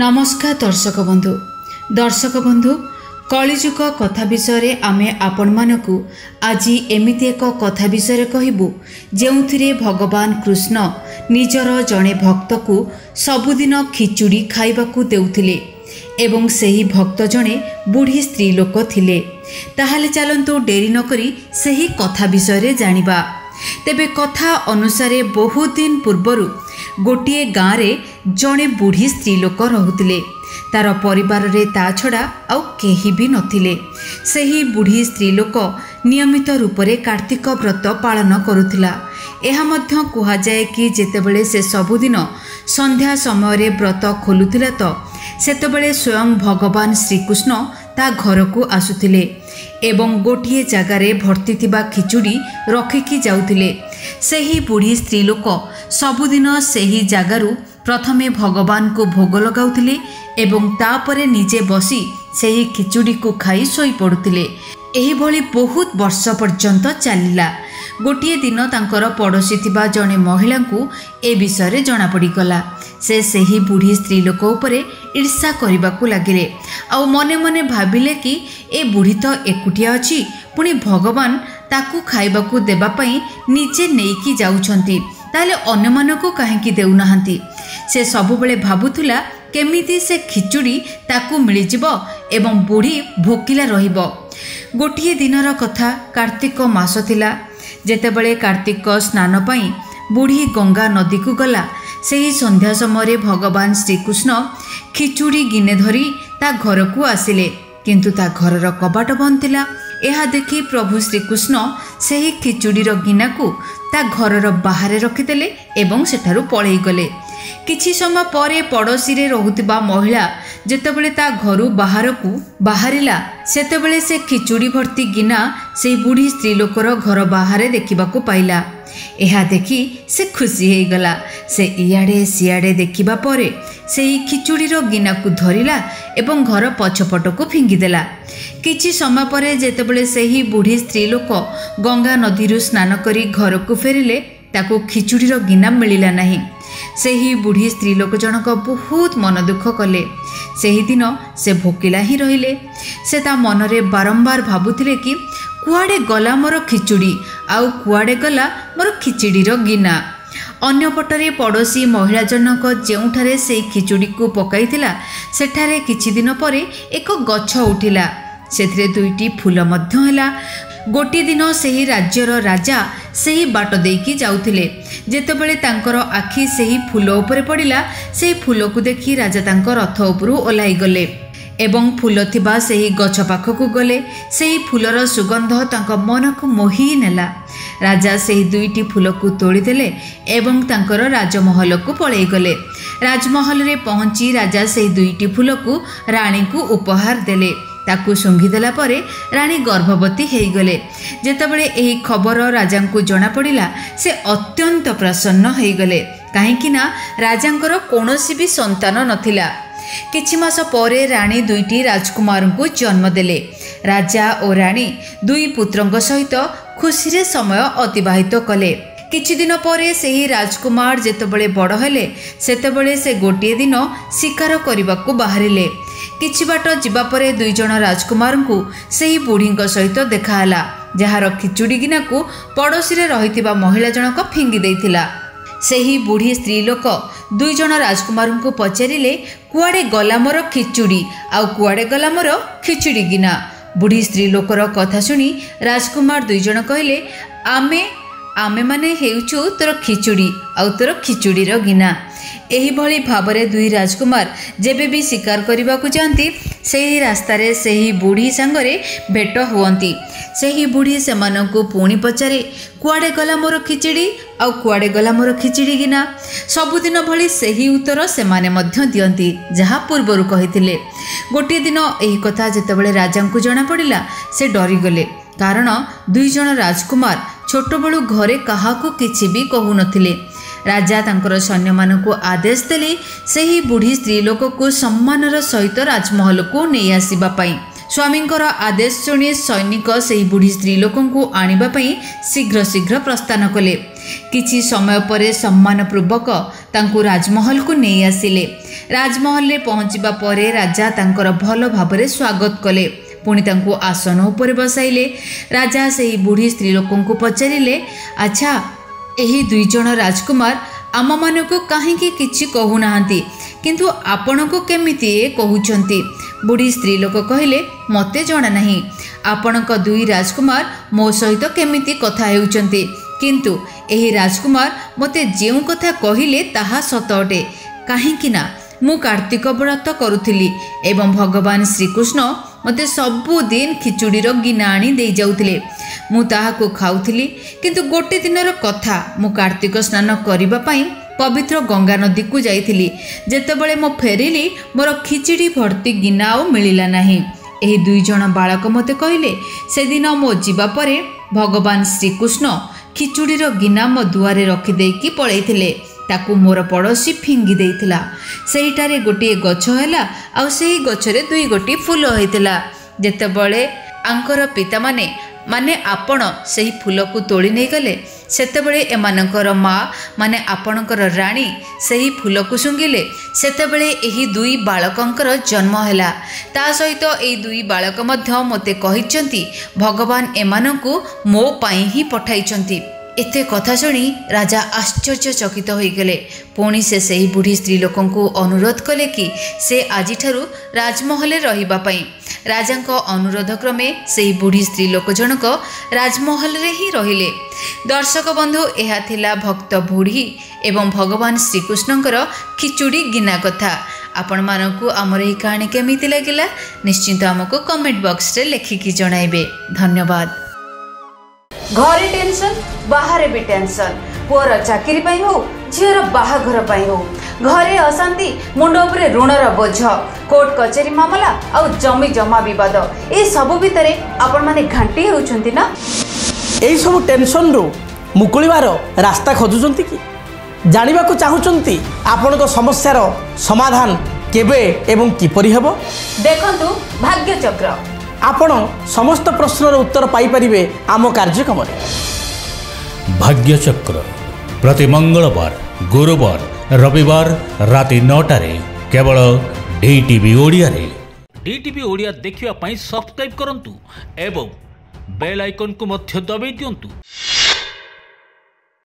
ନମସ୍କାର ଦର୍ଶକ ବନ୍ଧୁ। ଦର୍ଶକ ବନ୍ଧୁ କଳିଯୁଗ କଥା ବିଷୟରେ ଆମେ ଆପଣମାନଙ୍କୁ ଆଜି ଏମିତି ଏକ କଥା ବିଷୟରେ କହିବୁ ଯେଉଁଥିରେ ଭଗବାନ କୃଷ୍ଣ ନିଜର ଜଣେ ଭକ୍ତକୁ ସବୁଦିନ ଖିଚୁଡ଼ି ଖାଇବାକୁ ଦେଉଥିଲେ ଏବଂ ସେହି ଭକ୍ତ ଜଣେ ବୁଢ଼ୀ ସ୍ତ୍ରୀ ଲୋକ ଥିଲେ। ତାହେଲେ ଚାଲନ୍ତୁ ଡେରି ନକରି ସେହି କଥା ବିଷୟରେ ଜାଣିବା। ତେବେ କଥା ଅନୁସାରେ ବହୁତ ଦିନ ପୂର୍ବରୁ ଗୋଟିଏ ଗାଁରେ ଜଣେ ବୁଢ଼ୀ ସ୍ତ୍ରୀ ଲୋକ ରହୁଥିଲେ। ତାର ପରିବାରରେ ତା ଛଡ଼ା ଆଉ କେହି ବି ନଥିଲେ। ସେହି ବୁଢ଼ୀ ସ୍ତ୍ରୀ ଲୋକ ନିୟମିତ ରୂପରେ କାର୍ତ୍ତିକ ବ୍ରତ ପାଳନ କରୁଥିଲା। ଏହା ମଧ୍ୟ କୁହାଯାଏ କି ଯେତେବେଳେ ସେ ସବୁଦିନ ସନ୍ଧ୍ୟା ସମୟରେ ବ୍ରତ ଖୋଲୁଥିଲା ତ ସେତେବେଳେ ସ୍ୱୟଂ ଭଗବାନ ଶ୍ରୀକୃଷ୍ଣ ତା ଘରକୁ ଆସୁଥିଲେ ଏବଂ ଗୋଟିଏ ଜାଗାରେ ଭର୍ତ୍ତି ଥିବା ଖିଚୁଡ଼ି ରଖିକି ଯାଉଥିଲେ। ସେହି ବୁଢ଼ୀ ସ୍ତ୍ରୀ ଲୋକ ସବୁଦିନ ସେହି ଜାଗାରୁ ପ୍ରଥମେ ଭଗବାନଙ୍କୁ ଭୋଗ ଲଗାଉଥିଲେ ଏବଂ ତାପରେ ନିଜେ ବସି ସେହି ଖିଚୁଡ଼ିକୁ ଖାଇ ଶୋଇପଡ଼ୁଥିଲେ। ଏହିଭଳି ବହୁତ ବର୍ଷ ପର୍ଯ୍ୟନ୍ତ ଚାଲିଲା। ଗୋଟିଏ ଦିନ ତାଙ୍କର ପଡ଼ୋଶୀ ଥିବା ଜଣେ ମହିଳାଙ୍କୁ ଏ ବିଷୟରେ ଜଣାପଡ଼ିଗଲା। ସେ ସେହି ବୁଢ଼ୀ ସ୍ତ୍ରୀ ଲୋକ ଉପରେ ଈର୍ଷା କରିବାକୁ ଲାଗିଲେ। ଆଉ ମନେ ମନେ ଭାବିଲେ କି ଏ ବୁଢ଼ୀ ତ ଏକୁଟିଆ ଅଛି ପୁଣି ଭଗବାନ ତାକୁ ଖାଇବାକୁ ଦେବା ପାଇଁ ନିଜେ ନେଇକି ଯାଉଛନ୍ତି। ତାହେଲେ ଅନ୍ୟମାନଙ୍କୁ କାହିଁକି ଦେଉନାହାନ୍ତି? ସେ ସବୁବେଳେ ଭାବୁଥିଲା କେମିତି ସେ ଖିଚୁଡ଼ି ତାକୁ ମିଳିଯିବ ଏବଂ ବୁଢ଼ୀ ଭୋକିଲା ରହିବ। ଗୋଟିଏ ଦିନର କଥା କାର୍ତ୍ତିକ ମାସ ଥିଲା। ଯେତେବେଳେ କାର୍ତ୍ତିକ ସ୍ନାନ ପାଇଁ ବୁଢ଼ୀ ଗଙ୍ଗା ନଦୀକୁ ଗଲା ସେହି ସନ୍ଧ୍ୟା ସମୟରେ ଭଗବାନ ଶ୍ରୀକୃଷ୍ଣ ଖିଚୁଡ଼ି ଗିନେ ଧରି ତା ଘରକୁ ଆସିଲେ। କିନ୍ତୁ ତା ଘରର କବାଟ ବନ୍ଦ ଥିଲା। ଏହା ଦେଖି ପ୍ରଭୁ ଶ୍ରୀକୃଷ୍ଣ ସେହି ଖିଚୁଡ଼ିର ଗିନାକୁ ତା ଘରର ବାହାରେ ରଖିଦେଲେ ଏବଂ ସେଠାରୁ ପଳେଇଗଲେ। କିଛି ସମୟ ପରେ ପଡ଼ୋଶୀରେ ରହୁଥିବା ମହିଳା ଯେତେବେଳେ ତା ଘରୁ ବାହାରକୁ ବାହାରିଲା ସେତେବେଳେ ସେ ଖିଚୁଡ଼ି ଭର୍ତ୍ତି ଗିନା ସେହି ବୁଢ଼ୀ ସ୍ତ୍ରୀ ଲୋକର ଘର ବାହାରେ ଦେଖିବାକୁ ପାଇଲା। ଏହା ଦେଖି ସେ ଖୁସି ହେଇଗଲା। ସେ ଇଆଡ଼େ ସିଆଡ଼େ ଦେଖିବା ପରେ ସେହି ଖିଚୁଡ଼ିର ଗିନାକୁ ଧରିଲା ଏବଂ ଘର ପଛପଟକୁ ଫିଙ୍ଗିଦେଲା। କିଛି ସମୟ ପରେ ଯେତେବେଳେ ସେହି ବୁଢ଼ୀ ସ୍ତ୍ରୀ ଲୋକ ଗଙ୍ଗା ନଦୀରୁ ସ୍ନାନ କରି ଘରକୁ ଫେରିଲେ ତାକୁ ଖିଚୁଡ଼ିର ଗିନା ମିଳିଲା ନାହିଁ। ସେହି ବୁଢ଼ୀ ସ୍ତ୍ରୀ ଲୋକ ଜଣକ ବହୁତ ମନ ଦୁଃଖ କଲେ। ସେହିଦିନ ସେ ଭୋକିଲା ହିଁ ରହିଲେ। ସେ ତା ମନରେ ବାରମ୍ବାର ଭାବୁଥିଲେ କି କୁଆଡ଼େ ଗଲା ମୋର ଖିଚୁଡ଼ି ଆଉ କୁଆଡ଼େ ଗଲା ମୋର ଖିଚୁଡ଼ିର ଗିନା। ଅନ୍ୟପଟରେ ପଡ଼ୋଶୀ ମହିଳା ଜଣକ ଯେଉଁଠାରେ ସେହି ଖିଚୁଡ଼ିକୁ ପକାଇଥିଲା ସେଠାରେ କିଛି ଦିନ ପରେ ଏକ ଗଛ ଉଠିଲା। ସେଥିରେ ଦୁଇଟି ଫୁଲ ମଧ୍ୟ ହେଲା। ଗୋଟିଏ ଦିନ ସେହି ରାଜ୍ୟର ରାଜା ସେହି ବାଟ ଦେଇକି ଯାଉଥିଲେ। ଯେତେବେଳେ ତାଙ୍କର ଆଖି ସେହି ଫୁଲ ଉପରେ ପଡ଼ିଲା ସେହି ଫୁଲକୁ ଦେଖି ରାଜା ତାଙ୍କ ରଥ ଉପରୁ ଓହ୍ଲାଇଗଲେ। ଏବଂ ଫୁଲ ଥିବା ସେହି ଗଛ ପାଖକୁ ଗଲେ ସେହି ଫୁଲର ସୁଗନ୍ଧ ତାଙ୍କ ମନକୁ ମୋହି ନେଲା। ରାଜା ସେହି ଦୁଇଟି ଫୁଲକୁ ତୋଳିଦେଲେ ଏବଂ ତାଙ୍କର ରାଜମହଲକୁ ପଳାଇଗଲେ ରାଜମହଲରେ ପହଞ୍ଚି ରାଜା ସେହି ଦୁଇଟି ଫୁଲକୁ ରାଣୀଙ୍କୁ ଉପହାର ଦେଲେ। ତାକୁ ଶୁଙ୍ଘିଦେଲା ପରେ ରାଣୀ ଗର୍ଭବତୀ ହେଇଗଲେ। ଯେତେବେଳେ ଏହି ଖବର ରାଜାଙ୍କୁ ଜଣାପଡ଼ିଲା ସେ ଅତ୍ୟନ୍ତ ପ୍ରସନ୍ନ ହେଇଗଲେ। କାହିଁକି ନା ରାଜାଙ୍କର କୌଣସି ବି ସନ୍ତାନ ନଥିଲା। କିଛି ମାସ ପରେ ରାଣୀ ଦୁଇଟି ରାଜକୁମାରଙ୍କୁ ଜନ୍ମ ଦେଲେ। ରାଜା ଓ ରାଣୀ ଦୁଇ ପୁତ୍ରଙ୍କ ସହିତ ଖୁସିରେ ସମୟ ଅତିବାହିତ କଲେ। କିଛି ଦିନ ପରେ ସେହି ରାଜକୁମାର ଯେତେବେଳେ ବଡ଼ ହେଲେ ସେତେବେଳେ ସେ ଗୋଟିଏ ଦିନ ଶିକାର କରିବାକୁ ବାହାରିଲେ। କିଛି ବାଟ ଯିବା ପରେ ଦୁଇ ଜଣ ରାଜକୁମାରଙ୍କୁ ସେହି ବୁଢ଼ୀଙ୍କ ସହିତ ଦେଖାହେଲା ଯାହାର ଖିଚୁଡ଼ି ଗିନାକୁ ପଡ଼ୋଶୀରେ ରହିଥିବା ମହିଳା ଜଣକ ଫିଙ୍ଗି ଦେଇଥିଲା। ସେହି ବୁଢ଼ୀ ସ୍ତ୍ରୀ ଲୋକ ଦୁଇ ଜଣ ରାଜକୁମାରଙ୍କୁ ପଚାରିଲେ କୁଆଡ଼େ ଗଲା ମୋର ଖିଚୁଡ଼ି? ଆଉ କୁଆଡ଼େ ଗଲା ମୋର ଖିଚୁଡ଼ି ଗିନା? ବୁଢ଼ୀ ସ୍ତ୍ରୀ ଲୋକର କଥା ଶୁଣି ରାଜକୁମାର ଦୁଇ ଜଣ କହିଲେ ଆମେ ଆମେମାନେ ହେଉଛୁ ତୋର ଖିଚୁଡ଼ି ଆଉ ତୋର ଖିଚୁଡ଼ିର ଗିନା। ଏହିଭଳି ଭାବରେ ଦୁଇ ରାଜକୁମାର ଯେବେ ବି ଶିକାର କରିବାକୁ ଯାଆନ୍ତି ସେହି ରାସ୍ତାରେ ସେହି ବୁଢ଼ୀ ସାଙ୍ଗରେ ଭେଟ ହୁଅନ୍ତି। ସେହି ବୁଢ଼ୀ ସେମାନଙ୍କୁ ପୁଣି ପଚାରେ କୁଆଡ଼େ ଗଲା ମୋର ଖିଚିଡ଼ି? ଆଉ କୁଆଡ଼େ ଗଲା ମୋର ଖିଚିଡ଼ି ଗିନା? ସବୁଦିନ ଭଳି ସେହି ଉତ୍ତର ସେମାନେ ମଧ୍ୟ ଦିଅନ୍ତି ଯାହା ପୂର୍ବରୁ କହିଥିଲେ। ଗୋଟିଏ ଦିନ ଏହି କଥା ଯେତେବେଳେ ରାଜାଙ୍କୁ ଜଣାପଡ଼ିଲା ସେ ଡରିଗଲେ। କାରଣ ଦୁଇ ଜଣ ରାଜକୁମାର ଛୋଟବେଳୁ ଘରେ କାହାକୁ କିଛି ବି କହୁନଥିଲେ। ରାଜା ତାଙ୍କର ସୈନ୍ୟମାନଙ୍କୁ ଆଦେଶ ଦେଲେ ସେହି ବୁଢ଼ୀ ସ୍ତ୍ରୀ ଲୋକକୁ ସମ୍ମାନର ସହିତ ରାଜମହଲକୁ ନେଇ ଆସିବା ପାଇଁ। ସ୍ୱାମୀଙ୍କର ଆଦେଶ ଶୁଣି ସୈନିକ ସେହି ବୁଢ଼ୀ ସ୍ତ୍ରୀ ଲୋକଙ୍କୁ ଆଣିବା ପାଇଁ ଶୀଘ୍ର ଶୀଘ୍ର ପ୍ରସ୍ଥାନ କଲେ। କିଛି ସମୟ ପରେ ସମ୍ମାନପୂର୍ବକ ତାଙ୍କୁ ରାଜମହଲକୁ ନେଇ ଆସିଲେ। ରାଜମହଲରେ ପହଞ୍ଚିବା ପରେ ରାଜା ତାଙ୍କର ଭଲ ଭାବରେ ସ୍ୱାଗତ କଲେ। ପୁଣି ତାଙ୍କୁ ଆସନ ଉପରେ ବସାଇଲେ। ରାଜା ସେହି ବୁଢ଼ୀ ସ୍ତ୍ରୀ ଲୋକଙ୍କୁ ପଚାରିଲେ ଆଚ୍ଛା ଏହି ଦୁଇ ଜଣ ରାଜକୁମାର ଆମମାନଙ୍କୁ କାହିଁକି କିଛି କହୁନାହାନ୍ତି? କିନ୍ତୁ ଆପଣଙ୍କୁ କେମିତି ଏ କହୁଛନ୍ତି? ବୁଢ଼ୀ ସ୍ତ୍ରୀ ଲୋକ କହିଲେ ମୋତେ ଜଣା ନାହିଁ। ଆପଣଙ୍କ ଦୁଇ ରାଜକୁମାର ମୋ ସହିତ କେମିତି କଥା ହେଉଛନ୍ତି? କିନ୍ତୁ ଏହି ରାଜକୁମାର ମୋତେ ଯେଉଁ କଥା କହିଲେ ତାହା ସତ ଅଟେ। କାହିଁକି ନା ମୁଁ କାର୍ତ୍ତିକ ବ୍ରତ କରୁଥିଲି ଏବଂ ଭଗବାନ ଶ୍ରୀକୃଷ୍ଣ ମୋତେ ସବୁଦିନ ଖିଚୁଡ଼ିର ଗିନା ଆଣି ଦେଇଯାଉଥିଲେ। ମୁଁ ତାହାକୁ ଖାଉଥିଲି କିନ୍ତୁ ଗୋଟେ ଦିନର କଥା ମୁଁ କାର୍ତ୍ତିକ ସ୍ନାନ କରିବା ପାଇଁ ପବିତ୍ର ଗଙ୍ଗା ନଦୀକୁ ଯାଇଥିଲି। ଯେତେବେଳେ ମୁଁ ଫେରିଲି ମୋର ଖିଚିଡ଼ି ଭର୍ତ୍ତି ଗିନା ଆଉ ମିଳିଲା ନାହିଁ। ଏହି ଦୁଇ ଜଣ ବାଳକ ମୋତେ କହିଲେ ସେଦିନ ମୋ ଯିବା ପରେ ଭଗବାନ ଶ୍ରୀକୃଷ୍ଣ ଖିଚୁଡ଼ିର ଗିନା ମୋ ଦୁଆରେ ରଖିଦେଇକି ପଳେଇଥିଲେ। ତାକୁ ମୋର ପଡ଼ୋଶୀ ଫିଙ୍ଗି ଦେଇଥିଲା। ସେହିଠାରେ ଗୋଟିଏ ଗଛ ହେଲା ଆଉ ସେହି ଗଛରେ ଦୁଇ ଗୋଟି ଫୁଲ ହୋଇଥିଲା। ଯେତେବେଳେ ଆଙ୍କର ପିତାମାନେ ମାନେ ଆପଣ ସେହି ଫୁଲକୁ ତୋଳି ନେଇଗଲେ ସେତେବେଳେ ଏମାନଙ୍କର ମା ମାନେ ଆପଣଙ୍କର ରାଣୀ ସେହି ଫୁଲକୁ ଶୁଙ୍ଘିଲେ। ସେତେବେଳେ ଏହି ଦୁଇ ବାଳକଙ୍କର ଜନ୍ମ ହେଲା। ତା ସହିତ ଏହି ଦୁଇ ବାଳକ ମଧ୍ୟ ମୋତେ କହିଛନ୍ତି ଭଗବାନ ଏମାନଙ୍କୁ ମୋ ପାଇଁ ହିଁ ପଠାଇଛନ୍ତି। ଏତେ କଥା ଶୁଣି ରାଜା ଆଶ୍ଚର୍ଯ୍ୟଚକିତ ହୋଇଗଲେ ପୁଣି ସେ ସେହି ବୁଢ଼ୀ ସ୍ତ୍ରୀ ଲୋକଙ୍କୁ ଅନୁରୋଧ କଲେ କି ସେ ଆଜିଠାରୁ ରାଜମହଲରେ ରହିବା ପାଇଁ ରାଜାଙ୍କ ଅନୁରୋଧ କ୍ରମେ ସେହି ବୁଢ଼ୀ ସ୍ତ୍ରୀ ଲୋକ ଜଣକ ରାଜମହଲରେ ହିଁ ରହିଲେ। ଦର୍ଶକ ବନ୍ଧୁ ଏହା ଥିଲା ଭକ୍ତ ବୁଢ଼ୀ ଏବଂ ଭଗବାନ ଶ୍ରୀକୃଷ୍ଣଙ୍କର ଖିଚୁଡ଼ି ଗିନା କଥା। ଆପଣମାନଙ୍କୁ ଆମର ଏହି କାହାଣୀ କେମିତି ଲାଗିଲା ନିଶ୍ଚିନ୍ତ ଆମକୁ କମେଣ୍ଟ ବକ୍ସରେ ଲେଖିକି ଜଣାଇବେ। ଧନ୍ୟବାଦ। ଘରେ ଟେନସନ ବାହାରେ ବି ଟେନସନ ପୁଅର ଚାକିରି ପାଇଁ ହଉ ଝିଅର ବାହାଘର ପାଇଁ ହଉ ଘରେ ଅଶାନ୍ତି ମୁଣ୍ଡ ଉପରେ ଋଣର ବୋଝ କୋର୍ଟ କଚେରୀ ମାମଲା ଆଉ ଜମି ଜମା ବିବାଦ ଏ ସବୁ ଭିତରେ ଆପଣମାନେ ଘାଣ୍ଟି ହେଉଛନ୍ତି ନା ଏହିସବୁ ଟେନସନରୁ ମୁକୁଳିବାର ରାସ୍ତା ଖୋଜୁଛନ୍ତି କି ଜାଣିବାକୁ ଚାହୁଁଛନ୍ତି ଆପଣଙ୍କ ସମସ୍ୟାର ସମାଧାନ କେବେ ଏବଂ କିପରି ହେବ ଦେଖନ୍ତୁ ଭାଗ୍ୟଚକ୍ର ଆପଣ ସମସ୍ତ ପ୍ରଶ୍ନର ଉତ୍ତର ପାଇପାରିବେ ଆମ କାର୍ଯ୍ୟକ୍ରମରେ ଭାଗ୍ୟଚକ୍ର ପ୍ରତି ମଙ୍ଗଳବାର ଗୁରୁବାର ରବିବାର ରାତି ନଅଟାରେ କେବଳ ଡି ଟିଭି ଓଡ଼ିଆରେ ଡି ଟିଭି ଓଡ଼ିଆ ଦେଖିବା ପାଇଁ ସବସ୍କ୍ରାଇବ୍ କରନ୍ତୁ ଏବଂ ବେଲ୍ ଆଇକନ୍କୁ ମଧ୍ୟ ଦବାଇ ଦିଅନ୍ତୁ।